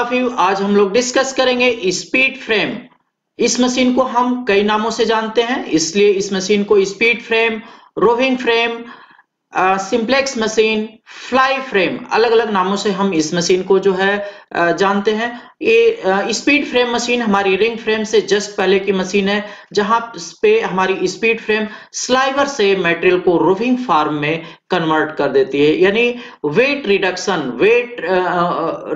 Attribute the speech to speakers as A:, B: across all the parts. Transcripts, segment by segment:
A: Of you आज हम लोग डिस्कस करेंगे स्पीड फ्रेम इस मशीन को हम कई नामों से जानते हैं, इसलिए इस मशीन को speed frame roving frame simplex machine fly frame अलग अलग नामों से हम इस मशीन को जो है जानते हैं। ये स्पीड फ्रेम मशीन हमारी रिंग फ्रेम से जस्ट पहले की मशीन है, जहाँ पे हमारी स्पीड फ्रेम स्लाइवर से मटेरियल को रोविंग फार्म में कन्वर्ट कर देती है। यानी weight reduction weight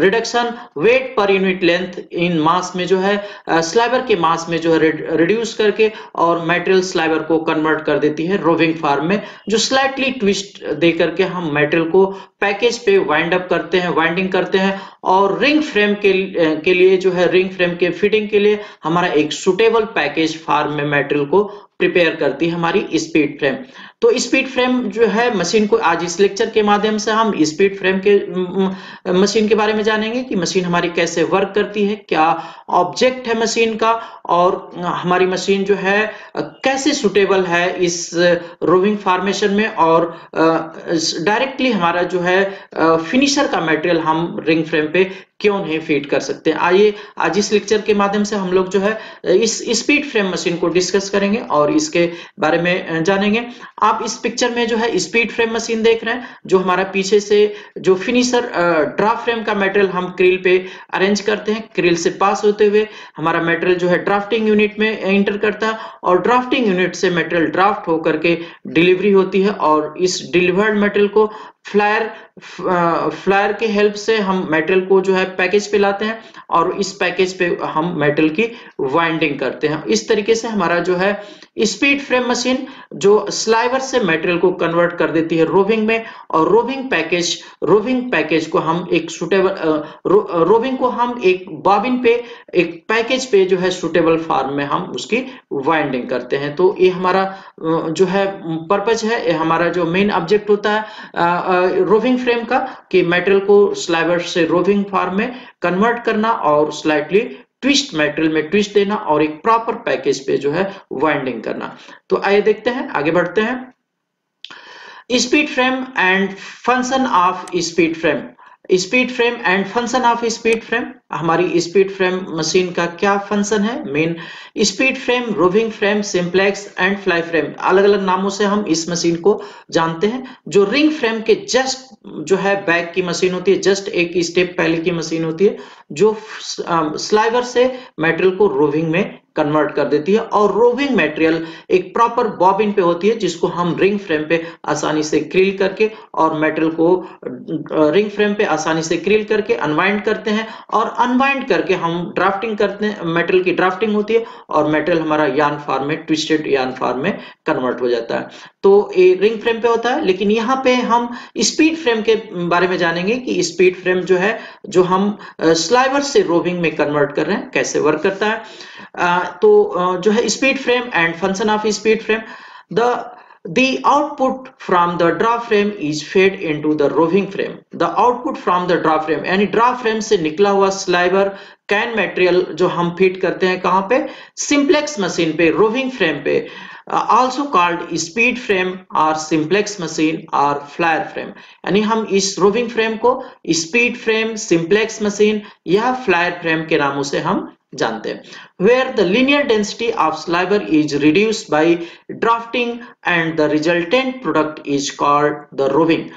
A: reduction weight per unit length in mass में जो है स्लाइवर के मास में जो है रिड्यूस करके और मटेरियल स्लाइवर को कन्वर्ट कर देती है रोविंग फार्म में, जो स्लाइटली ट्विस्ट दे करके हम मटेरियल को पैकेज पे वाइंड अप करते हैं वाइंडिंग करते हैं और रिंग फ्रेम के के लिए, जो है रिंग फ्रेम के फिटिंग के लिए, हमारा एक सुटेबल पैकेज फार्म में मेटेरियल को प्रिपेयर करती है हमारी स्पीड फ्रेम तो स्पीड फ्रेम जो है मशीन को आज इस लेक्चर के माध्यम से हम स्पीड फ्रेम के मशीन के बारे में जानेंगे कि मशीन हमारी कैसे वर्क करती है, क्या ऑब्जेक्ट है मशीन का, और हमारी मशीन जो है कैसे सुटेबल है इस रोविंग फार्मेशन में, और डायरेक्टली हमारा जो है फिनिशर का मटेरियल हम रिंग फ्रेम पे क्यों नहीं फ़ीड कर सकते। आइए, आज इस लेक्चर के माध्यम से हम लोग जो है, इस स्पीड फ्रेम मशीन को डिस्कस करेंगे, और इसके बारे में जानेंगे। आप इस पिक्चर में जो है स्पीड फ्रेम मशीन देख रहे हैं, जो हमारा पीछे से जो फिनिशर ड्रा फ्रेम का मेटेरियल हम क्रिल पे अरेंज करते हैं। क्रिल से पास होते हुए हमारा मेटेरियल जो है ड्राफ्टिंग यूनिट में एंटर करता है और ड्राफ्टिंग यूनिट से मेटेरियल ड्राफ्ट होकर के डिलीवरी होती है और इस डिलीवर्ड मेटेरियल को फ्लायर फ्लायर के हेल्प से हम मेटल को जो है पैकेज पे लाते हैं और इस पैकेज पे हम मेटल की वाइंडिंग करते हैं। इस तरीके से हमारा जो है स्पीड फ्रेम मशीन जो स्लाइवर से मेटेरियल को कन्वर्ट कर देती है रोविंग में और रोविंग पैकेज रोविंग पैकेज को हम एक सुटेबल रो, रोविंग को हम एक बॉबिन पे एक पैकेज पे जो है सुटेबल फार्म में हम उसकी वाइंडिंग करते हैं। तो ये हमारा जो है पर्पज है ये हमारा जो मेन ऑब्जेक्ट होता है रोविंग फ्रेम का कि मेटल को स्लाइवर से रोविंग फार्म में कन्वर्ट करना और स्लाइटली ट्विस्ट मेटल में ट्विस्ट देना और एक प्रॉपर पैकेज पे जो है वाइंडिंग करना। तो आइए देखते हैं, आगे बढ़ते हैं। Speed frame and function of speed frame speed frame and function of speed frame हमारी स्पीड फ्रेम मशीन का क्या फ़ंक्शन है? Main speed frame roving frame simplex and fly frame अलग अलग नामों से हम इस मशीन को जानते हैं। जो रिंग फ्रेम के जस्ट जो है बैक की मशीन होती है जस्ट एक स्टेप पहले की मशीन होती है, जो स्लाइवर से मेटेरियल को रोविंग में कन्वर्ट कर देती है और रोविंग मटेरियल एक प्रॉपर बॉबिन पे होती है, जिसको हम रिंग फ्रेम पे आसानी से क्रिल करके और मेटल को रिंग फ्रेम पे आसानी से क्रिल करके अनवाइंड करते हैं और अनवाइंड करके हम ड्राफ्टिंग करते हैं मेटल की ड्राफ्टिंग होती है और मेटल हमारा यान फार्म में ट्विस्टेड यान फार्म में कन्वर्ट हो जाता है। तो ये रिंग फ्रेम पे होता है, लेकिन यहाँ पे हम स्पीड फ्रेम के बारे में जानेंगे कि स्पीड फ्रेम जो है, जो हम स्लाइवर से रोविंग में कन्वर्ट कर रहे हैं, कैसे वर्क करता है। तो जो है speed frame and function of speed frame the The output from the draw frame is fed into the roving frame. The output from the draw frame, यानी draw frame से निकला हुआ स्लाइवर कैन मटेरियल जो हम fit करते हैं कहाँ पे सिंप्लेक्स मशीन पे रोविंग फ्रेम पे ऑल्सो कॉल्ड स्पीड फ्रेम और सिंप्लेक्स मशीन और फ्लायर फ्रेम यानी हम इस रोविंग फ्रेम को स्पीड फ्रेम सिंप्लेक्स मशीन या फ्लायर फ्रेम के नामों से हम जानते हैं where the linear density of sliver is reduce by drafting and the resultant product is called the roving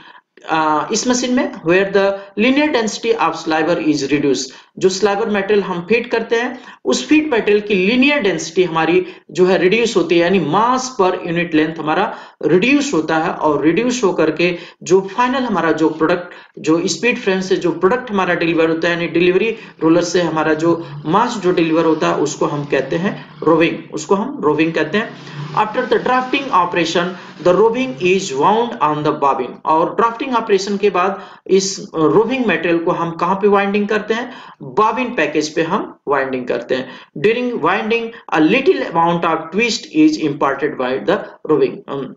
A: इस मशीन में where the linear density of sliver is reduce जो स्लाइबर मेटेरियल हम फ़ीड करते हैं, उस फ़ीड मेटेरियल की linear density हमारी जो है रिड्यूस होती है, यानी मास पर यूनिट लेंथ हमारा रिड्यूस होता है, और रिड्यूस होकर के जो फाइनल हमारा जो प्रोडक्ट जो स्पीड फ्रेम से जो प्रोडक्ट हमारा डिलीवर होता है, यानी डिलीवरी रोलर से हमारा जो मास जो डिलीवर होता है, उसको हम कहते हैं रोविंग उसको हम रोविंग कहते हैं. After the drafting operation the roving is wound on the bobbin और ड्राफ्टिंग ऑपरेशन के बाद इस रोविंग मेटेरियल को हम कहाँ पे वाइंडिंग करते हैं? बॉबिन पैकेज पे हम वाइंडिंग करते हैं। During winding a little amount of twist is imparted by the roving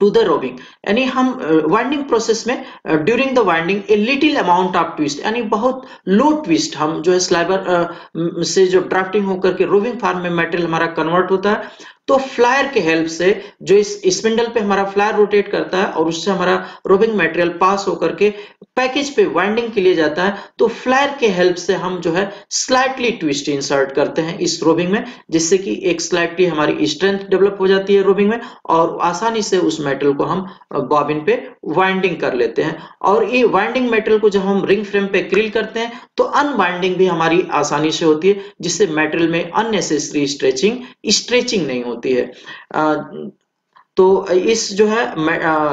A: to the roving यानी हम वाइंडिंग प्रोसेस में during the winding a little amount of twist यानी बहुत लो ट्विस्ट हम जो है स्लाइबर से जो ड्राफ्टिंग होकर के रोविंग फार्म में मेटेरियल हमारा कन्वर्ट होता है तो फ्लायर के हेल्प से जो इस स्पिंडल पे हमारा फ्लायर रोटेट करता है और उससे हमारा रोबिंग मटेरियल पास होकर के पैकेज पे वाइंडिंग के लिए जाता है तो फ्लायर के हेल्प से हम जो है स्लाइटली ट्विस्ट इंसर्ट करते हैं इस रोबिंग में, जिससे कि एक स्लाइटली हमारी स्ट्रेंथ डेवलप हो जाती है रोबिंग में, और आसानी से उस मेटल को हम बॉबिन पे वाइंडिंग कर लेते हैं। और ये वाइंडिंग मेटल को जब हम रिंग फ्रेम पे क्रिल करते हैं तो अनवाइंडिंग भी हमारी आसानी से होती है, जिससे मेटल में अननेसेसरी स्ट्रेचिंग स्ट्रेचिंग नहीं होती है। तो इस जो है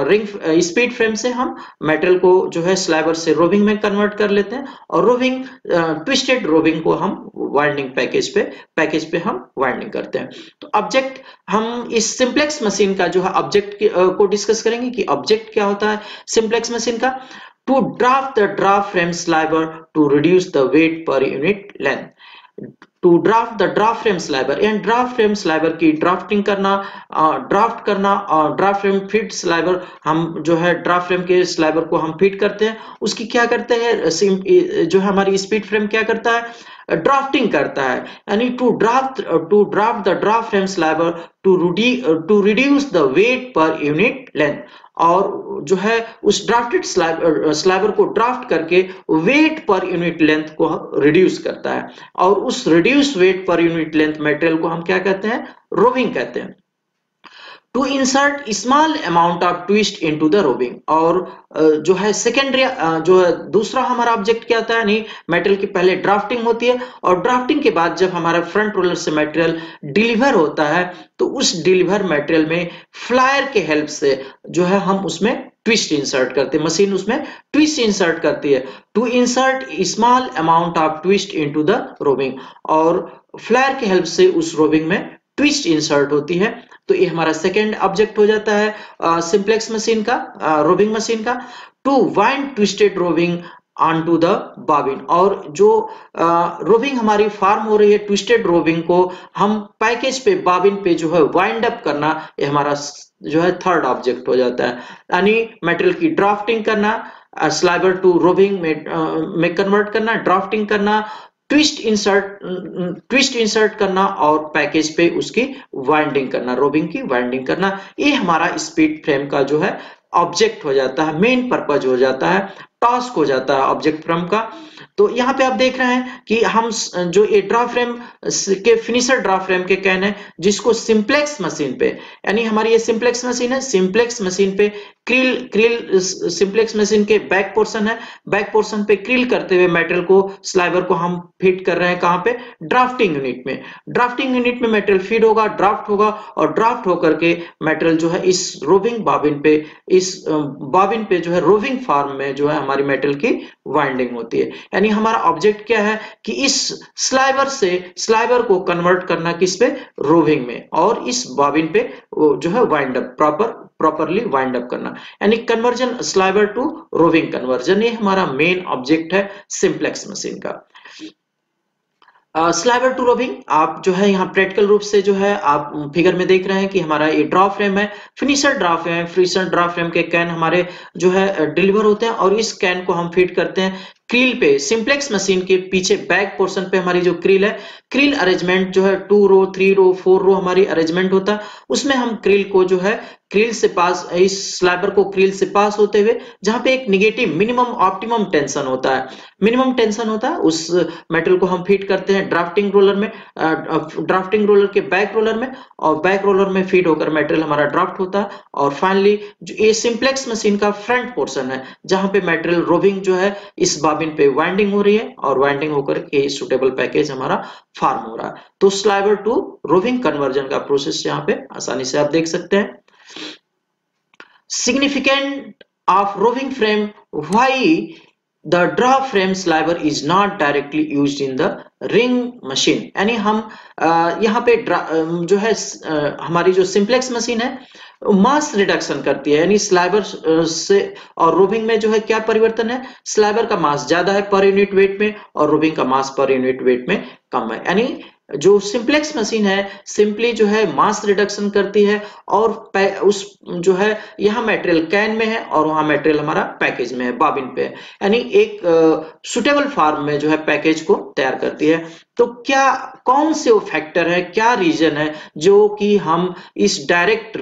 A: रिंग, स्पीड फ्रेम से हम मेटल को जो है स्लाइबर से रोविंग में कन्वर्ट कर लेते हैं और रोविंग ट्विस्टेड रोविंग को हम वाइंडिंग पैकेज पे पैकेज पे हम वाइंडिंग करते हैं। तो ऑब्जेक्ट, हम इस सिंप्लेक्स मशीन का जो है ऑब्जेक्ट को डिस्कस करेंगे कि ऑब्जेक्ट क्या होता है सिंप्लेक्स मशीन का। To draft the draft frame sliver to reduce the weight per unit length. To draft the draft frame sliver and draft frame sliver की ड्राफ्टिंग करना ड्राफ्ट करना और ड्राफ्ट फ्रेम फिट स्लाइबर हम जो है draft frame के sliver को हम फिट करते हैं। उसकी क्या करते हैं? जो है हमारी स्पीड फ्रेम क्या करता है? ड्राफ्टिंग करता है। यानी to draft to draft the draft frame sliver to to reduce the weight per unit length और जो है उस ड्राफ्टेड स्लाइबर को ड्राफ्ट करके वेट पर यूनिट लेंथ को रिड्यूस करता है। और उस reduce weight per unit length material को हम क्या कहते हैं? रोविंग कहते हैं। To insert small amount of twist into the roving और जो है सेकेंडरी जो है दूसरा हमारा ऑब्जेक्ट क्या होता है? नहीं मेटल की पहले ड्राफ्टिंग होती है और ड्राफ्टिंग के बाद जब हमारा फ्रंट रोलर से मेटेरियल डिलीवर होता है तो उस डिलीवर मेटेरियल में फ्लायर के हेल्प से जो है हम उसमें ट्विस्ट इंसर्ट करते हैं। मशीन उसमें ट्विस्ट इंसर्ट करती है। To insert small amount of twist into the roving और फ्लायर के हेल्प से उस रोबिंग में ट्विस्ट इंसर्ट होती है। तो ये हमारा सेकेंड ऑब्जेक्ट हो जाता है सिंप्लेक्स मशीन का रोबिंग मशीन का। To wind twisted roving on to the bobbin और जो रोबिंग हमारी फार्म हो रही है ट्विस्टेड रोबिंग को, हम पैकेज पे बाबिन पे जो है वाइंड अप करना, ये हमारा जो है थर्ड ऑब्जेक्ट हो जाता है। यानी मेटेरियल की ड्राफ्टिंग करना स्लाइबर टू रोबिंग में में कन्वर्ट करना ड्राफ्टिंग करना ट्विस्ट इंसर्ट ट्विस्ट इंसर्ट करना और पैकेज पे उसकी वाइंडिंग करना रोबिंग की वाइंडिंग करना, ये हमारा स्पीड फ्रेम का जो है ऑब्जेक्ट हो जाता है मेन पर्पज हो जाता है। टास्क हो जाता है ऑब्जेक्ट फ्रॉम का। तो यहाँ पे आप देख रहे हैं कि हम जो ये ड्रा फ्रेम के फिनिशर ड्रा फ्रेम के कैन है, जिसको सिंप्लेक्स मशीन पे, यानी हमारी ये सिंप्लेक्स मशीन है सिंप्लेक्स मशीन पे क्रिल क्रिल सिंप्लेक्स मशीन के बैक पोर्शन है बैक पोर्शन पे क्रिल करते हुए मेटल को स्लाइबर को हम फिट कर रहे हैं कहाँ पे? ड्राफ्टिंग यूनिट में। ड्राफ्टिंग यूनिट में मेटल फ़ीड होगा ड्राफ्ट होगा, और ड्राफ्ट होकर के मेटल जो है इस रोविंग बाबिन पे, इस बाबिन पे जो है रोविंग फार्म में जो है हमारी मेटल की वाइंडिंग होती है। यानी हमारा ऑब्जेक्ट क्या है कि इस स्लाइबर से स्लाइबर को कन्वर्ट करना किस पे? रोविंग में। और इस बॉबिन पे जो है wind up proper properly wind up करना। यानी conversion sliver to roving conversion ये हमारा मेन ऑब्जेक्ट है सिंप्लेक्स मशीन का। स्लाइवर टू रोविंग आप जो है यहाँ प्रैक्टिकल रूप से जो है आप फिगर में देख रहे हैं कि हमारा ये ड्रॉ फ्रेम है फिनिशर ड्रॉ फ्रेम है फिनिशर ड्रॉ फ्रेम के कैन हमारे जो है डिलीवर होते हैं और इस कैन को हम फिट करते हैं क्रील पे सिंप्लेक्स मशीन के पीछे बैक पोर्शन पे हमारी जो क्रील है क्रील अरेंजमेंट जो है two row three row four row हमारी अरेंजमेंट होता है उसमें हम क्रील को जो है क्रील से पास, इस स्लाइबर को क्रील से पास होते हुए, जहाँ पे एक निगेटिव मिनिमम ऑप्टिमम टेंशन होता है। मिनिमम टेंशन होता है, उस मेटल को हम फ़ीड करते हैं ड्राफ्टिंग रोलर में ड्राफ्टिंग रोलर के बैक रोलर में, और बैक रोलर में फ़ीड होकर मेटेरियल हमारा ड्राफ्ट होता है। और फाइनली जो ये सिंप्लेक्स मशीन का फ्रंट पोर्सन है, जहाँ पे मेटेरियल रोविंग जो है, इस बाबिन पे वाइंडिंग हो रही है, और वाइंडिंग होकर के सुटेबल पैकेज हमारा फार्म हो रहा है। तो स्लाइबर टू रोविंग कन्वर्जन का प्रोसेस यहाँ पे आसानी से आप देख सकते हैं। Significant of roving frame, why the draw frame sliver is not directly used in the ring machine? यानी हम यहाँ पे जो है हमारी जो सिंप्लेक्स मशीन है मास रिडक्शन करती है। यानी स्लाइबर से, और रोबिंग में जो है क्या परिवर्तन है? स्लाइबर का मास ज़्यादा है पर यूनिट वेट में और रोबिंग का मास पर यूनिट वेट में कम है। यानी जो सिंप्लेक्स मशीन है, सिंपली जो है मास रिडक्शन करती है और उस जो है, यहाँ मेटेरियल कैन में है और वहाँ मेटेरियल हमारा पैकेज में है बाबिन पे यानी एक सुटेबल फॉर्म में जो है पैकेज को तैयार करती है। तो क्या, कौन से वो फैक्टर है, क्या रीजन है जो कि हम इस डायरेक्ट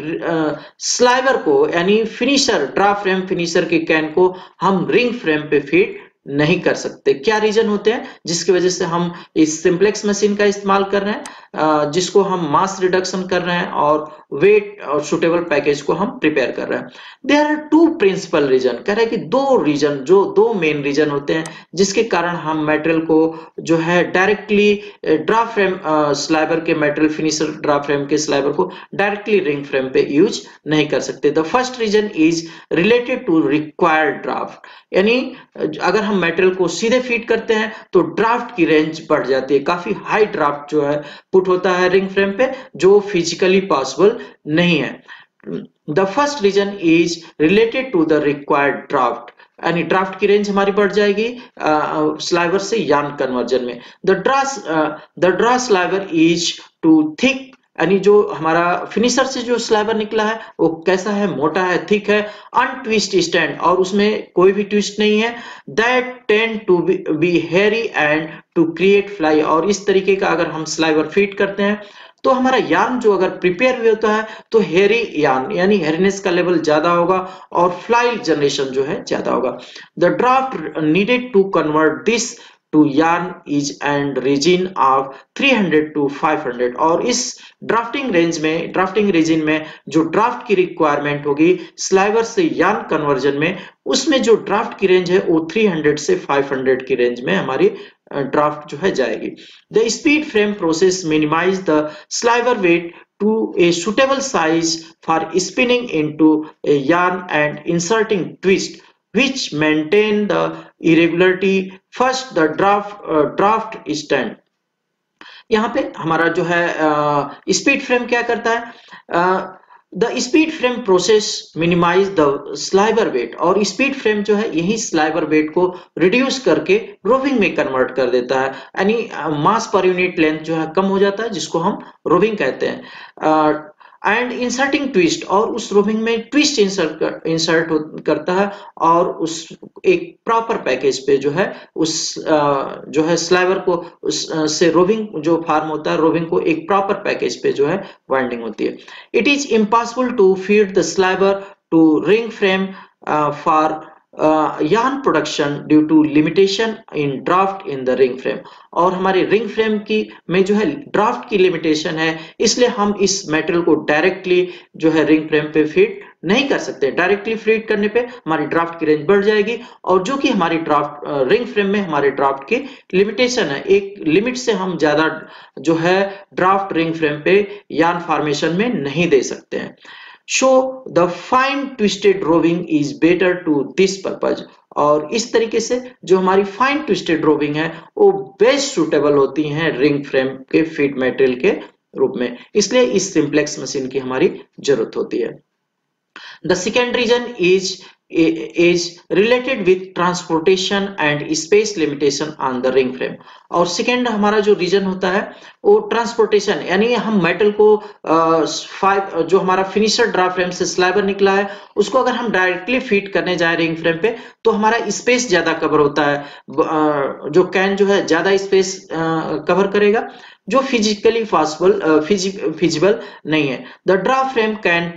A: स्लाइवर को, यानी फिनिशर ड्रा फ्रेम फिनिशर के कैन को हम रिंग फ्रेम पे फिट नहीं कर सकते। क्या रीजन होते हैं? जिसकी वजह से हम इस सिंप्लेक्स मशीन का इस्तेमाल कर रहे हैं जिसको हम मास रिडक्शन कर रहे हैं और वेट और सुटेबल पैकेज को हम प्रिपेयर कर रहे हैं। There are two principal reason कह रहे हैं कि दो रीजन जो दो मेन रीजन होते हैं, जिसके कारण हम मेटेरियल को जो है डायरेक्टली ड्रा फ्रेम स्लाइबर के मेटेरियल फिनिशर ड्रा फ्रेम के स्लाइबर को डायरेक्टली रिंग फ्रेम पे यूज़ नहीं कर सकते। The first reason is related to required draft यानी अगर हम मेटेरियल को सीधे फ़ीड करते हैं तो ड्राफ्ट की रेंज बढ़ जाती है। काफ़ी हाई ड्राफ्ट जो है पुट होता है रिंग फ्रेम पे, जो फिजिकली पॉसिबल नहीं है। The first reason is related to the required draft यानी ड्राफ्ट की रेंज हमारी बढ़ जाएगी स्लाइवर से यान कन्वर्जन में। The draws the draw sliver is too thick यानी जो हमारा फिनिशर से जो स्लाइबर निकला है, वो कैसा है? मोटा है थिक है अनट्विस्ट स्टैंड और उसमें कोई भी ट्विस्ट नहीं है। That tend to be hairy and to create fly और इस तरीके का अगर हम स्लाइबर फीट करते हैं तो हमारा यान जो अगर प्रिपेयर हुए होता है तो हेरी यान, यानी हेरीनेस का लेवल ज़्यादा होगा और फ़्लाइट जनरेशन जो है ज़्यादा होगा। The draft needed to convert this to yarn is and region of 300 to 500 और इस ड्राफ्टिंग रेंज में ड्राफ्टिंग रेजिन में जो ड्राफ्ट की रिक्वायरमेंट होगी स्लाइवर से यान कन्वर्जन में, उसमें जो ड्राफ्ट की रेंज है, वो 300 से 500 की रेंज में हमारी ड्राफ्ट जो है जाएगी। The speed frame process minimize the sliver weight to a suitable size for spinning into a yarn and inserting twist. Which maintain the irregularity. First the draft uh, draft stand. यहाँ पे हमारा जो है speed uh, frame क्या करता है? The speed frame process minimise the sliver weight और speed frame जो है यही स्लाइबर वेट को रिड्यूस करके रोविंग में कन्वर्ट कर देता है। यानी मास पर यूनिट लेंथ जो है कम हो जाता है जिसको हम रोविंग कहते हैं। एंड इंसर्टिंग ट्विस्ट और उस रोमिंग में ट्विस्ट इंसर्ट इंसर्ट करता है और उस एक प्रॉपर पैकेज पे जो है, उस जो है स्लाइवर को उस से रोविंग जो फार्म होता है रोविंग को एक प्रॉपर पैकेज पे जो है वाइंडिंग होती है। It is impossible to feed the sliver to ring frame for yarn production due to limitation in draft in the ring frame और हमारे रिंग फ्रेम की, में जो है ड्राफ्ट की लिमिटेशन है, इसलिए हम इस मेटेरियल को डायरेक्टली जो है रिंग फ्रेम पे फिट नहीं कर सकते। डायरेक्टली फिट करने पे हमारी ड्राफ्ट की रेंज बढ़ जाएगी और जो कि हमारी ड्राफ्ट रिंग फ्रेम में हमारे ड्राफ्ट की लिमिटेशन है, एक लिमिट से हम ज़्यादा जो है ड्राफ्ट रिंग फ्रेम पे यान फॉर्मेशन में नहीं दे सकते हैं। So the fine twisted roving is better to this purpose और इस तरीके से जो हमारी फाइन ट्विस्टेड रोविंग है, वो बेस्ट सुटेबल होती हैं रिंग फ्रेम के फिट मेटेरियल के रूप में। इसलिए इस सिंप्लेक्स मशीन की हमारी ज़रूरत होती है। The second reason is is related with transportation and space limitation on the ring frame. और सेकेंड हमारा जो रीजन होता है, वो ट्रांसपोर्टेशन यानी हम मेटल को फाइव जो हमारा फिनिशर ड्रा फ्रेम से स्लाइबर निकला है, उसको अगर हम डायरेक्टली फिट करने जाए रिंग फ्रेम पे तो हमारा स्पेस ज़्यादा कवर होता है। जो कैन जो है, ज़्यादा स्पेस कवर करेगा, जो फिजिकली पॉसिबल फिजिबल नहीं है। The draw frame can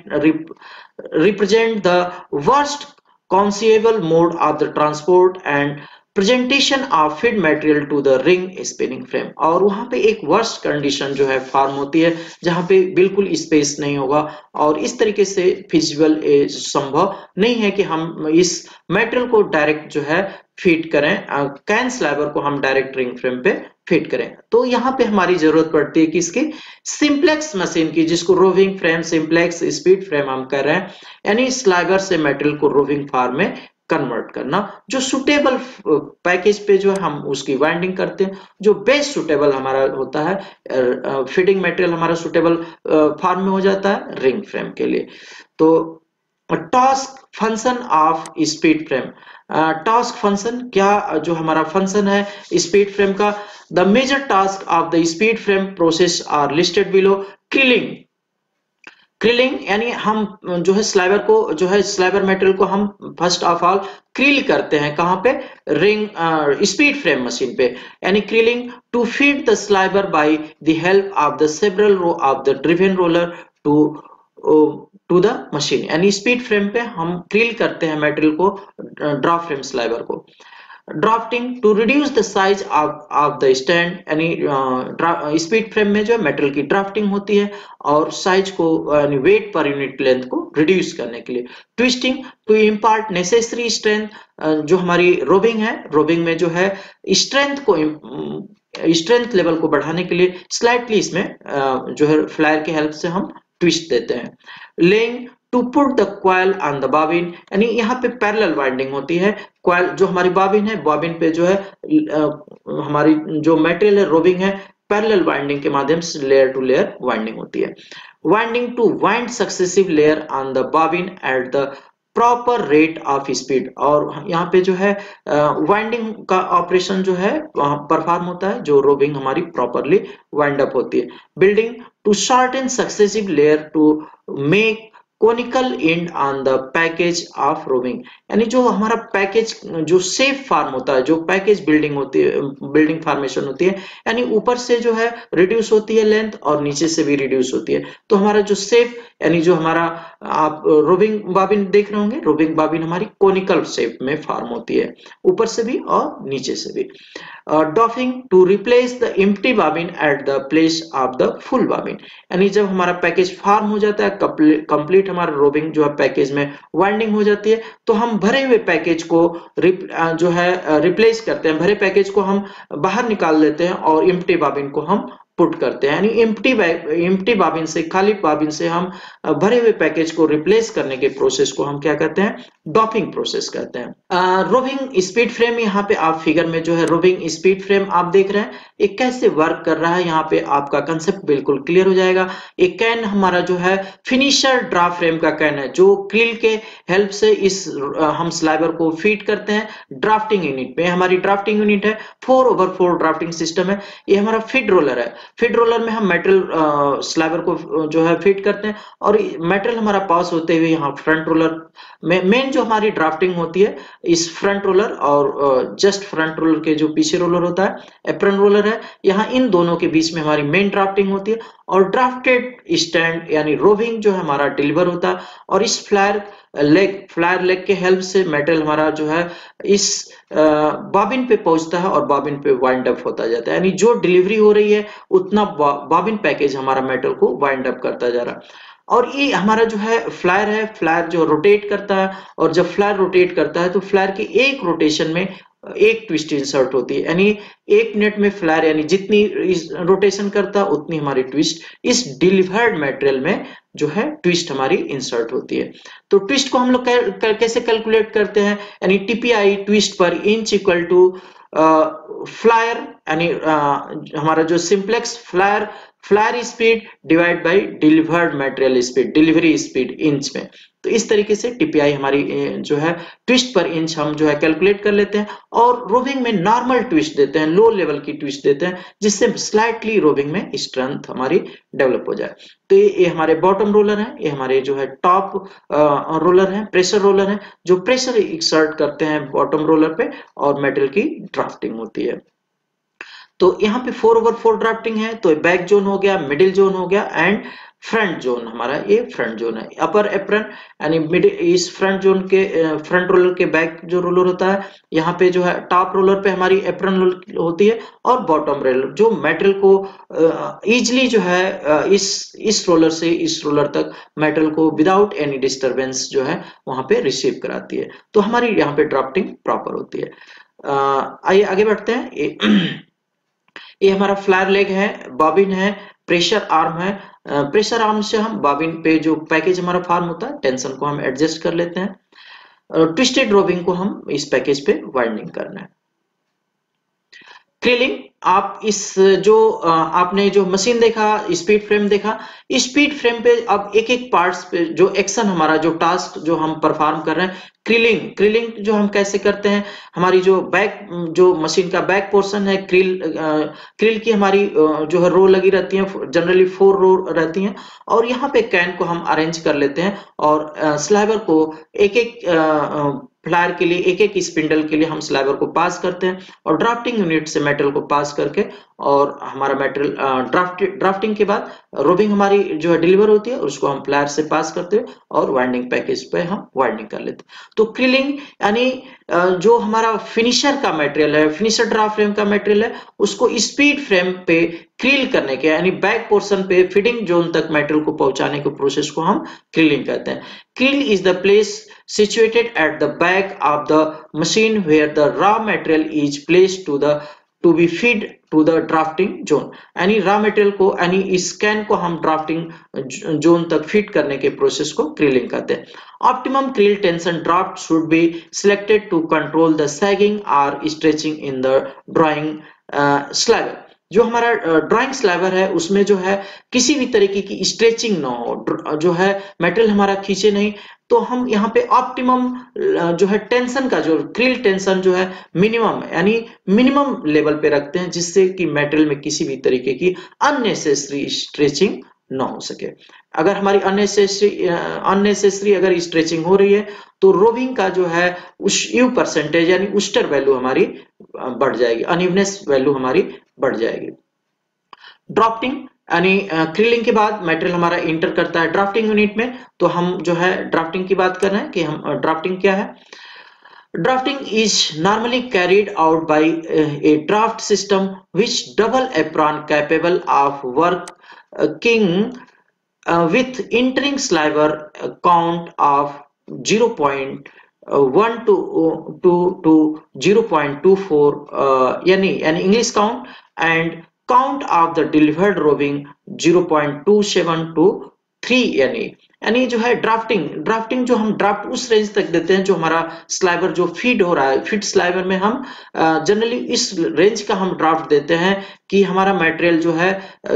A: represent the worst conceivable mode of the transport and presentation of feed material to the ring spinning frame और वहाँ पे एक वर्स्ट कंडीशन जो है फॉर्म होती है, जहाँ पे बिल्कुल स्पेस नहीं होगा। और इस तरीके से फिजिबल संभव नहीं है कि हम इस मेटेरियल को डायरेक्ट जो है फ़ीड करें। कैन स्लैबर को हम डायरेक्ट रिंग फ्रेम पे फिट करें। तो यहाँ पे हमारी ज़रूरत पड़ती है किसकी सिंप्लेक्स मशीन की, जिसको roving frame simplex speed frame हम कर रहे हैं, यानी स्लाइबर से मेटेरियल को रोविंग फार्म में कन्वर्ट करना, जो सुटेबल पैकेज पे जो हम उसकी वाइंडिंग करते हैं, जो बेस्ट सुटेबल हमारा होता है फिटिंग मटेरियल हमारा सुटेबल फार्म में हो जाता है रिंग फ्रेम के लिए। तो task function of speed frame task function क्या जो हमारा फ़ंक्शन है स्पीड फ्रेम का the major task of the speed frame process are listed below creeling creeling, यानी हम जो है स्लाइबर को, जो है स्लाइबर मेटेरियल को हम फ़र्स्ट ऑफ़ ऑल क्रिल करते हैं। कहाँ पे? रिंग स्पीड फ्रेम मशीन पे। यानी creeling to feed the sliver by the help of the several row of the driven roller to to the machine यानी स्पीड फ्रेम पे हम क्रिल करते हैं मेटेरियल को ड्रॉ फ्रेम स्लाइबर को। Drafting to reduce the size of the strand यानी speed frame में जो मेटल की ड्राफ्टिंग होती है और साइज़ को यानी वेट पर यूनिट लेंथ को रिड्यूस करने के लिए। Twisting to impart necessary strength जो हमारी रोबिंग है रोबिंग में जो है स्ट्रेंथ को स्ट्रेंथ लेवल को बढ़ाने के लिए स्लाइटली इसमें जो है फ्लायर की हेल्प से हम ट्विस्ट देते हैं। Laying to put the coil on the bobbin यानी यहाँ पे पैरेलल वाइंडिंग होती है। क्वाइल जो हमारी बाबिन है बाबिन पे जो है हमारी जो मेटेरियल है रोबिंग है पैरेलल वाइंडिंग के माध्यम से लेयर टू लेयर वाइंडिंग होती है। Winding to wind successive layer on the bobbin at the proper rate of speed और यहाँ पे जो है वाइंडिंग का ऑपरेशन जो है परफॉर्म होता है, जो रोबिंग हमारी प्रॉपरली वाइंड अप होती है। Building to short and successive layer to make conical end on the package of roving यानी जो हमारा पैकेज जो सेफ़ फार्म होता है, जो पैकेज बिल्डिंग होती है बिल्डिंग फार्मेशन होती है, यानी ऊपर से जो है रिड्यूस होती है लेंथ और नीचे से भी रिड्यूस होती है। तो हमारा जो सेफ़ यानी जो हमारा, आप, रोबिंग बाबिन देख रहे होंगे, रोबिंग बाबिन हमारी कोनिकल शेप में फार्म होती है, ऊपर से भी और नीचे से भी। Doffing to replace the empty bobbin at the place of the full bobbin. यानी जब हमारा पैकेज फार्म हो जाता है कंप्लीट हमारा रोबिंग जो है पैकेज में वाइंडिंग हो जाती है तो हम भरे हुए पैकेज को जो है रिप्लेस करते हैं। भरे पैकेज को हम बाहर निकाल लेते हैं और इम्प्टी बाबिन को हम पुट करते हैं। यानी एम्प्टी एम्प्टी बाबिन से, खाली बाबिन से हम भरे हुए पैकेज को रिप्लेस करने के प्रोसेस को हम क्या कहते हैं? डॉपिंग प्रोसेस कहते हैं। रोबिंग स्पीड फ्रेम यहाँ पे आप फिगर में जो है रोबिंग स्पीड फ्रेम आप देख रहे हैं। ये कैसे वर्क कर रहा है, यहाँ पे आपका कंसेप्ट बिल्कुल क्लियर हो जाएगा। एक कैन हमारा जो है फिनिशर ड्रा फ्रेम का कैन है, जो क्रिल के हेल्प से इस हम स्लाइबर को फ़ीड करते हैं। ड्राफ्टिंग यूनिट में हमारी ड्राफ्टिंग यूनिट है four over four drafting system है। ये हमारा फिड रोलर है। फिड रोलर में हम मेटल स्लाइबर को जो है फिट करते हैं और मेटल हमारा पास होते हुए यहाँ फ्रंट रोलर में मेन जो हमारी ड्राफ्टिंग होती है, इस फ्रंट रोलर और जस्ट फ्रंट रोलर के जो पीछे रोलर होता है एप्रन रोलर है। यहाँ इन दोनों के बीच में हमारी मेन ड्राफ्टिंग होती है और ड्राफ्टेड स्टैंड यानी रोविंग जो है हमारा डिलीवर होता है। और इस फ्लायर लेग फ्लायर लेग के हेल्प से मेटल हमारा जो है इस बाबिन पे पहुँचता है और बाबिन पे वाइंड अप होता जाता है। यानी जो डिलीवरी हो रही है, उतना बाबिन पैकेज हमारा मेटल को वाइंड अप करता जा रहा है। और ये हमारा जो है फ्लायर है फ्लायर जो रोटेट करता है और जब फ्लायर रोटेट करता है तो फ्लायर के एक रोटेशन में एक ट्विस्ट इंसर्ट होती है। यानी एक मिनट में फ्लायर यानी जितनी रोटेशन करता, उतनी हमारी ट्विस्ट इस डिलीवर्ड मटेरियल में जो है ट्विस्ट हमारी इंसर्ट होती है। तो ट्विस्ट को हम लोग कैसे कैलकुलेट करते हैं? यानी TPI twist per inch equal to flyer यानी हमारा जो simplex flyer flyer speed divide by delivered material speed delivery speed inch में। तो इस तरीके से टीपीआई हमारी जो है ट्विस्ट पर इंच हम जो है कैलकुलेट कर लेते हैं और रोविंग में नॉर्मल ट्विस्ट देते हैं लो लेवल की ट्विस्ट देते हैं जिससे स्लाइटली रोविंग में स्ट्रेंथ हमारी डेवलप हो जाए। तो ये, ये हमारे बॉटम रोलर है ये हमारे जो है टॉप रोलर है प्रेशर रोलर है जो प्रेशर एक्सर्ट करते हैं बॉटम रोलर पे और मेटल की ड्राफ्टिंग होती है। तो यहाँ पे फोर ओवर फोर ड्राफ्टिंग है तो बैक जोन हो गया मिडिल जोन हो गया एंड फ्रंट जोन, हमारा ये फ्रंट जोन है। अपर एप्रन, यानी मिडिल, इस फ्रंट जोन के फ्रंट रोलर के बैक जो रोलर होता है, यहाँ पे जो है, टॉप रोलर पे हमारी एप्रन होती है और बॉटम रोलर, जो मेटल को इजिली जो है इस इस रोलर से, इस रोलर तक मेटल को विदाउट एनी डिस्टरबेंस जो है, वहाँ पे रिसीव कराती है। तो हमारी यहाँ पे ड्राफ्टिंग प्रॉपर होती है। आइए आगे बढ़ते हैं। ये हमारा फ्लायर लेग है, बॉबिन है, प्रेशर आर्म है प्रेशर आर्म से हम बाबिन पे जो पैकेज हमारा फार्म होता है, टेंशन को हम एडजस्ट कर लेते हैं। ट्विस्टेड रोबिंग को हम इस पैकेज पे वाइंडिंग करना है। क्रिलिंग आप इस, जो आपने जो मशीन देखा स्पीड फ्रेम देखा स्पीड फ्रेम पे अब एक एक पार्ट्स पे जो एक्शन हमारा, जो टास्क जो हम परफॉर्म कर रहे हैं क्रिलिंग क्रिलिंग जो हम कैसे करते हैं, हमारी जो बैक जो मशीन का बैक पोर्शन है क्रिल क्रिल की हमारी जो है रो लगी रहती है जनरली फोर रो रहती हैं, और यहाँ पे कैन को हम अरेंज कर लेते हैं, और स्लाइबर को एक एक फ्लायर के लिए एक एक स्पिंडल के लिए हम स्लाइबर को पास करते हैं और ड्राफ्टिंग यूनिट से मेटल को पास करके और हमारा मेटेरियल ड्राफ्ट ड्राफ्टिंग के बाद रोबिंग हमारी जो है डिलीवर होती है, उसको हम फ्लायर से पास करते हैं और वाइंडिंग पैकेज पे हम वाइंडिंग कर लेते हैं। तो क्रिलिंग यानी जो हमारा फिनिशर का मटेरियल है फिनिशर ड्राफ्ट फ्रेम का मटेरियल है, उसको स्पीड फ्रेम पे क्रिल करने के, यानी बैक पोर्शन पे फिटिंग जोन तक मेटेरियल को पहुँचाने के प्रोसेस को हम क्रिलिंग कहते हैं। Creel is the place situated at the back of the machine where the raw material is placed to the to be feed to the drafting zone यानी raw material को यानी स्कैन को हम drafting zone तक fit करने के process को creeling कहते हैं। Optimum creel tension draft should be selected to control the sagging or stretching in the drawing sliver जो हमारा ड्राइंग स्लाइवर है, उसमें जो है किसी भी तरीके की स्ट्रेचिंग ना हो। जो है मेटेरियल हमारा खींचे नहीं तो हम यहाँ पे ऑप्टिमम जो है टेंशन का, जो क्रिल टेंशन जो है मिनिमम यानी मिनिमम लेवल पे रखते हैं जिससे कि मेटेरियल में किसी भी तरीके की अननेसेसरी स्ट्रेचिंग ना हो सके। अगर हमारी अननेसेसरी अननेसेसरी अगर स्ट्रेचिंग हो रही है तो रोविंग का जो है उस यू परसेंटेज यानी उस्टर वैल्यू हमारी बढ़ जाएगी अनइवनेस वैल्यू हमारी बढ़ जाएगी। ड्रॉप्टिंग यानी क्रिलिंग के बाद मटेरियल हमारा इंटर करता है ड्राफ्टिंग यूनिट में तो हम जो है ड्राफ्टिंग की बात कर रहे हैं कि हम ड्राफ्टिंग क्या है। Drafting is normally carried out by a draft system which double apron capable of working with entering sliver count of zero point one two to to zero point two four यानी of the delivered roving count of the delivered roving 0.27 to 3 यानी यानी जो है drafting drafting जो हम draft उस range तक देते हैं जो हमारा स्लाइबर जो फ़ीड हो रहा है फ़ीड स्लाइबर में हम जनरली इस रेंज का हम ड्राफ्ट देते हैं। कि हमारा मटेरियल जो है,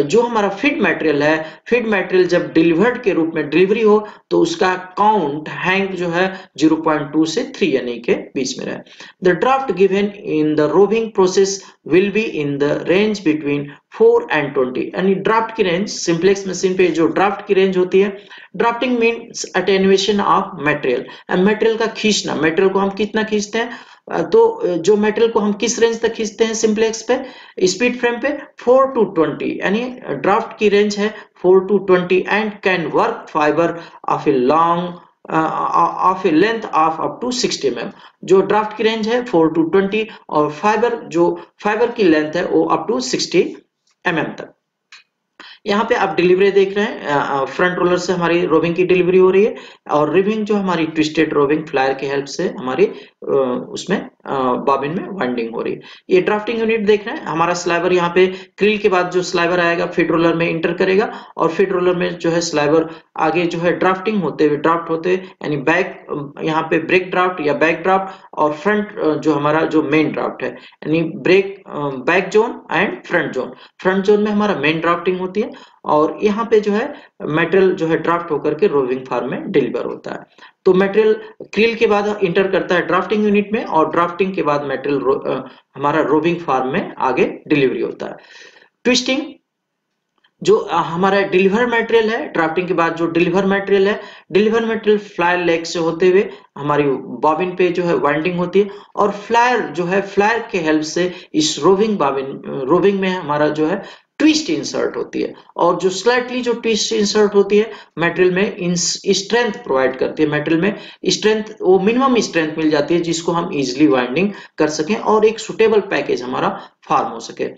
A: जो हमारा फ़ीड मटेरियल है फ़ीड मटेरियल जब डिलीवर्ड के रूप में डिलीवरी हो तो उसका काउंट हैंग जो है 0.2 से 3 यानी के बीच में रहे। The draft given in the roving process will be in the range between 4 and 20 यानी ड्राफ्ट की रेंज सिंप्लेक्स मशीन पे जो ड्राफ्ट की रेंज होती है drafting means attenuation of material material का खींचना मटेरियल को हम कितना खींचते हैं? तो जो मेटल को हम किस रेंज तक खींचते हैं सिंप्लेक्स पे? स्पीड फ्रेम पे 4 टू 20 यानी ड्राफ्ट की रेंज है 4 to 20 and can work fibre of a long of a length of up to 60 mm. जो ड्राफ्ट की रेंज है 4 टू 20 और फाइबर जो फाइबर की लेंथ है वो अप टू 60 mm तक। यहाँ पे आप डिलीवरी देख रहे हैं फ्रंट रोलर से हमारी रोविंग की डिलीवरी हो रही है और रिविंग जो हमारी ट्विस्टेड रोबिंग फ्लायर की हेल्प से हमारी उसमें बॉबिन में वाइंडिंग हो रही है। ये ड्राफ्टिंग यूनिट देख रहे हैं। हमारा स्लाइबर यहाँ पे क्रिल के बाद जो स्लाइबर आएगा फ़ीड रोलर में इंटर करेगा और फ़ीड रोलर में जो है स्लाइबर आगे जो है ड्राफ्टिंग होते हुए ड्राफ्ट होते यानी बैक यहाँ पे ब्रेक ड्राफ्ट या बैक ड्राफ्ट और फ्रंट जो हमारा जो मेन ड्राफ्ट है, यानी break back zone and front zone front zone में हमारा मेन ड्राफ्टिंग होती है और यहाँ पे जो है मेटेरियल जो है ड्राफ्ट होकर के रोविंग फार्म में डिलीवर होता है। तो मेटेरियल क्रिल के बाद इंटर करता है ड्राफ्टिंग यूनिट में और ड्राफ्टिंग के बाद मेटेरियल रो, हमारा रोविंग फार्म में आगे डिलीवरी होता है। ट्विस्टिंग जो हमारा डिलीवर मटेरियल है ड्राफ्टिंग के बाद जो डिलीवर मटेरियल है डिलीवर मटेरियल फ्लायर लेग से होते हुए हमारी बॉबिन पे जो है वाइंडिंग होती है और फ्लायर जो है फ्लायर के हेल्प से इस रोविंग बॉबिन रोविंग में हमारा जो है ट्विस्ट इंसर्ट होती है और जो स्लाइटली जो ट्विस्ट इंसर्ट होती है मेटेरियल में स्ट्रेंथ प्रोवाइड करती है। मेटेरियल में स्ट्रेंथ वो मिनिमम स्ट्रेंथ मिल जाती है, जिसको हम इजिली वाइंडिंग कर सकें और एक सुटेबल पैकेज हमारा फॉर्म हो सके।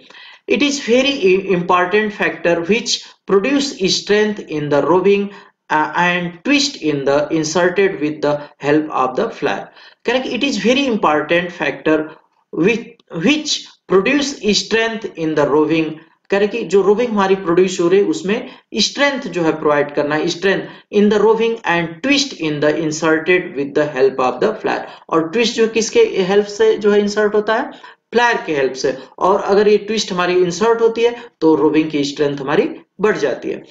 A: It is very important factor which produce strength in the roving and twist in the inserted with the help of the flag correct it is very important factor which produce strength in the roving करें कि जो roving हमारी produce हो रही है उसमें strength जो है प्रोवाइड करना है strength in the roving and twist in the inserted with the help of the flat और ट्विस्ट जो किसके हेल्प से जो है इंसर्ट होता है? फ्लायर के हेल्प से। और अगर ये ट्विस्ट हमारी इंसर्ट होती है तो रोविंग की स्ट्रेंथ हमारी बढ़ जाती है।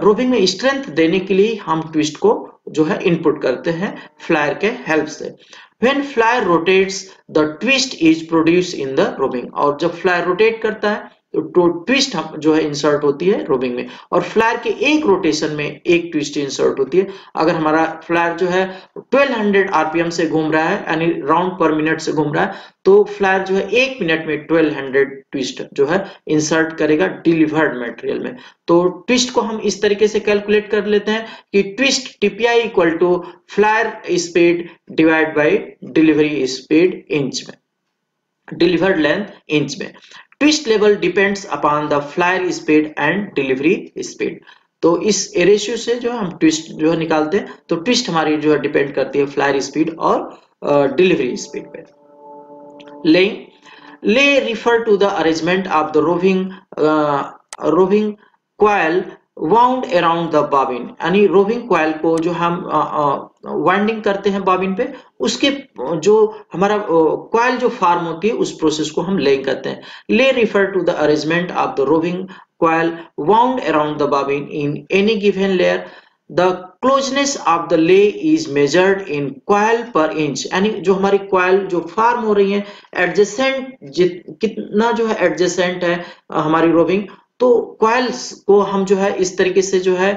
A: रोविंग में स्ट्रेंथ देने के लिए हम ट्विस्ट को जो है इनपुट करते हैं फ्लायर के हेल्प से। When flyer rotates, the twist is produced in the robbing. और जब फ्लायर रोटेट करता है तो ट्विस्ट हम जो है इंसर्ट होती है रोबिंग में। और फ्लायर के एक रोटेशन में एक ट्विस्ट इंसर्ट होती है। अगर हमारा फ्लायर जो है 1200 आरपीएम से घूम रहा है, यानी राउंड पर मिनट से घूम रहा है तो फ्लायर जो है एक मिनट में 1200 ट्विस्ट जो है इंसर्ट करेगा डिलीवर्ड मटेरियल में। तो ट्विस्ट को हम इस तरीके से कैलकुलेट कर लेते हैं कि twist TPI equal to flyer speed divide by delivery speed inch में। डिलीवर्ड लेंथ इंच में। Twist level depends upon the flyer speed and delivery speed तो इस रेशियो से जो हम ट्विस्ट जो है निकालते हैं तो ट्विस्ट हमारी जो है डिपेंड करती है फ्लायर स्पीड और डिलीवरी स्पीड पे। Lay lay refer to the arrangement of the roving roving coil wound around the bobbin यानी रोविंग क्वाइल को जो हम वाइंडिंग करते हैं बाबिन पे, उसके, जो हमारा क्वाइल जो फार्म होती है, उस प्रोसेस को हम ले करते हैं। Lay refer to the arrangement of the roving coil wound around the bobbin in any given layer the closeness of the lay is measured in coil per inch यानी जो हमारी क्वाइल जो फार्म हो रही है एडजेसेंट कितना जो है एडजेसेंट है हमारी रोविंग तो क्वाइल्स को हम जो है इस तरीके से जो है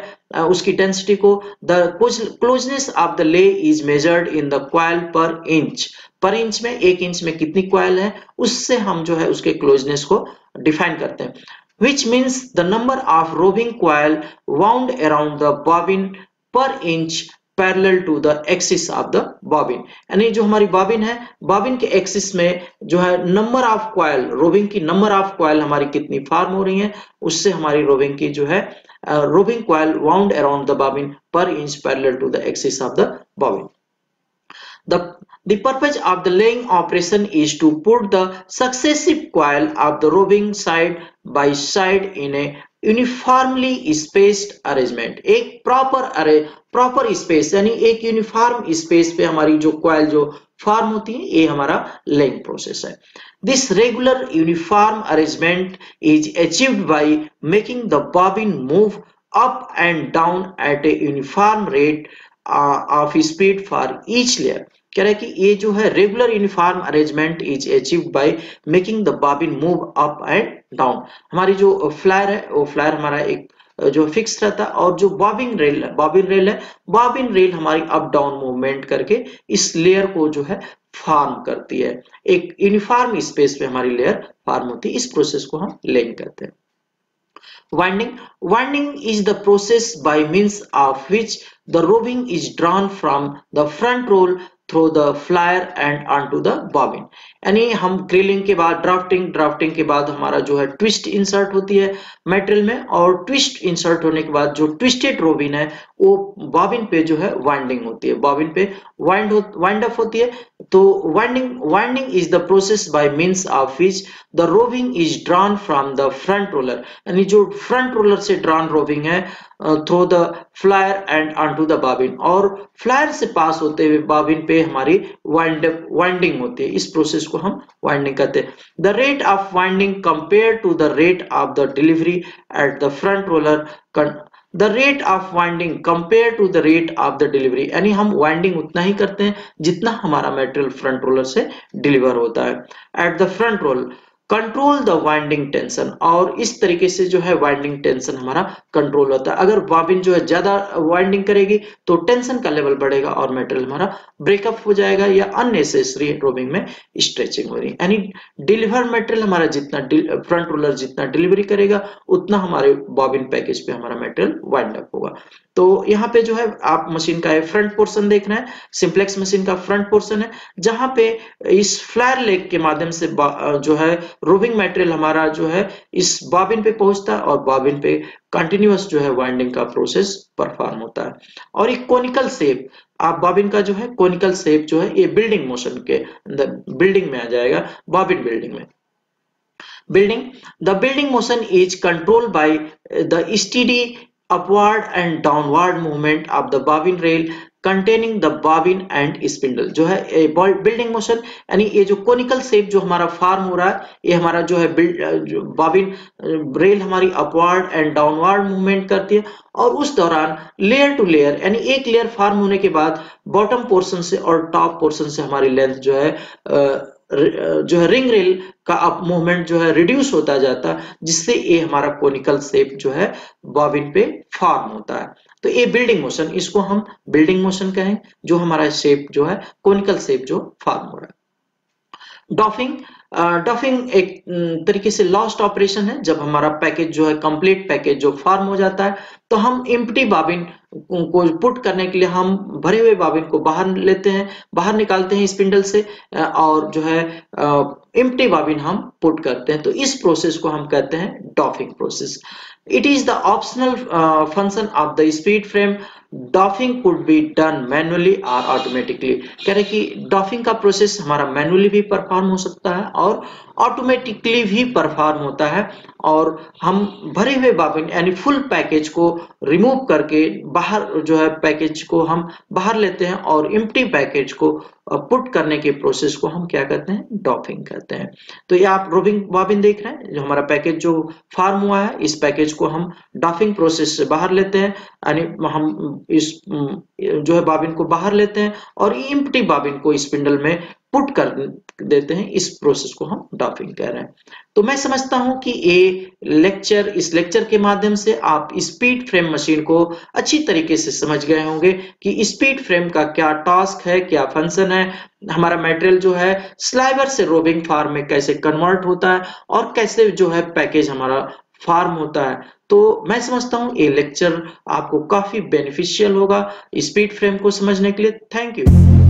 A: उसकी डेंसिटी को the closeness of the lay is measured in the coil per inch per inch में एक इंच में कितनी क्वाइल है, उससे हम जो है उसके क्लोजनेस को डिफाइन करते हैं। Which means the number of roving coil wound around the bobbin per inch parallel to the axis of the bobbin यानी जो हमारी बॉबिन है बॉबिन के एक्सिस में जो है नंबर ऑफ़ क्वाइल रोविंग की नंबर ऑफ़ क्वाइल हमारी कितनी फार्म हो रही है उससे हमारी रोविंग की जो है roving coil wound around the bobbin per inch parallel to the axis of the bobbin The, the purpose of the laying operation is to put the successive coil of the roving side by side in a uniformly spaced arrangement एक proper अरे proper space यानी एक uniform space पे हमारी जो coil जो form होती है, ये हमारा लेंग प्रोसेस है। This regular uniform arrangement is achieved by making the bobbin move up and down at a uniform rate of speed for each layer कह रहा है कि ये जो है regular uniform arrangement is achieve by making the bobbin move up and down हमारी जो flyer है, वो फ्लायर हमारा एक जो फिक्स रहता है और जो बॉबिंग रेल है बॉबिन रेल है बॉबिन रेल हमारी अप डाउन मूवमेंट करके इस लेयर को जो है फॉर्म करती है। एक यूनिफॉर्म स्पेस पे हमारी लेयर फॉर्म होती है, इस प्रोसेस को हम लेंग कहते हैं। Winding winding is the process by means of which the roving is drawn from the front roll the flyer and on to the bobbin यानी हम ग्रिलिंग के बाद ड्राफ्टिंग ड्राफ्टिंग के बाद हमारा जो है ट्विस्ट इंसर्ट होती है मेटेरियल में और ट्विस्ट इंसर्ट होने के बाद जो ट्विस्टेड रोबिन है, वो बॉबिन पे जो है वाइंडिंग होती है। बॉबिन पे वाइंड वाइंड अप होती है। तो winding winding is the process by means of which the roving is drawn from the front roller यानी जो फ्रंट रोलर से ड्रॉन रोविंग है through the flyer and on to the bobbin और flyer से pass होते हुए bobbin पे हमारी वाइंड वाइंडिंग होती है। इस प्रोसेस को हम वाइंडिंग कहते हैं। The rate of winding compare to the rate of the delivery at the front roller the rate of winding compare to the rate of the delivery यानी हम वाइंडिंग उतना ही करते हैं जितना हमारा मेटेरियल फ्रंट रोलर से डिलीवर होता है। At the front roll control the winding tension और इस तरीके से जो है वाइंडिंग टेंशन हमारा कंट्रोल होता है। अगर बॉबिन जो है ज़्यादा वाइंडिंग करेगी तो टेंशन का लेवल बढ़ेगा और मेटेरियल हमारा ब्रेकअप हो जाएगा या अननेसेसरी रोबिंग में स्ट्रेचिंग हो रही यानी डिलीवर मेटेरियल हमारा जितना फ्रंट रोलर जितना डिलीवरी करेगा, उतना हमारे बॉबिन पैकेज पे हमारा मेटेरियल वाइंड अप होगा। तो यहाँ पे जो है, आप मशीन का फ्रंट पोर्शन देख रहे हैं। सिंप्लेक्स मशीन का फ्रंट पोर्शन है, जहाँ पे इस फ्लायर लेग के माध्यम से जो है रोविंग मटेरियल हमारा जो है, इस बॉबिन पे पहुँचता है और बॉबिन पे कंटिन्यूस जो है वाइंडिंग का प्रोसेस परफॉर्म होता है। और एक कोनिकल सेप आप बॉबिन का जो है कोनिकल सेप जो है, ये बिल्डिंग मोशन के अंदर बिल्डिंग में आ जाएगा बॉबिन बिल्डिंग में। Building the building motion is control by the steady upward and downward movement of the bobbin rail containing the bobbin and spindle जो है बिल्डिंग मोशन यानी ये जो कोनिकल शेप जो हमारा फॉर्म हो रहा है, ये हमारा जो है बाबिन रेल हमारी अपवर्ड एंड डाउनवर्ड मूवमेंट करती है, और उस दौरान लेयर टू लेयर यानी एक लेयर फॉर्म होने के बाद बॉटम पोर्शन से और टॉप पोर्शन से हमारी लेंथ जो है जो है रिंग रेल का अप मूवमेंट जो है रिड्यूस होता जाता, जिससे ये हमारा कोनिकल शेप जो है बॉबिन पे फॉर्म होता है। तो ये बिल्डिंग मोशन इसको हम बिल्डिंग मोशन कहें, जो हमारा शेप जो है कोनिकल शेप जो फॉर्म हो रहा है। डॉफिंग डफिंग एक तरीके से लॉस्ट ऑपरेशन है, जब हमारा पैकेज जो है कंप्लीट पैकेज जो फॉर्म हो जाता है तो हम इम्पटी बाबिन को पुट करने के लिए हम भरे हुए बाबिन को बाहर लेते हैं, बाहर निकालते हैं स्पिंडल से और जो है इम्पटी बाबिन हम पुट करते हैं। तो इस प्रोसेस को हम कहते हैं doffing process it is the optional function of the speed frame doffing could be done manually और ऑटोमेटिकली। कह रहे कि डॉफिंग का प्रोसेस हमारा मैनुअली भी परफॉर्म हो सकता है और ऑटोमेटिकली भी परफॉर्म होता है और हम भरे हुए बाबिन यानी फुल पैकेज को रिमूव करके बाहर जो है पैकेज को हम बाहर लेते हैं और इम्प्टी पैकेज को पुट करने के प्रोसेस को हम क्या कहते हैं? डॉफिंग कहते हैं। तो ये आप रोबिंग बाबिन देख रहे हैं? जो हमारा पैकेज जो फार्म हुआ है, इस पैकेज को हम डॉफिंग प्रोसेस से बाहर लेते हैं, यानी हम इस जो है बाबिन को बाहर लेते हैं और इम्प्टी बाबिन को स्पिंडल में पुट कर देते हैं, इस प्रोसेस को हम डॉफिंग कह रहे हैं। तो मैं समझता हूँ कि ये लेक्चर इस लेक्चर के माध्यम से आप स्पीड फ्रेम मशीन को अच्छी तरीके से समझ गए होंगे कि स्पीड फ्रेम का क्या टास्क है, क्या फ़ंक्शन है, हमारा मटेरियल जो है स्लाइबर से रोबिंग फार्म में कैसे कन्वर्ट होता है और कैसे जो है पैकेज हमारा फार्म होता है। तो मैं समझता हूँ ये लेक्चर आपको काफ़ी बेनिफिशियल होगा स्पीड फ्रेम को समझने के लिए। Thank you.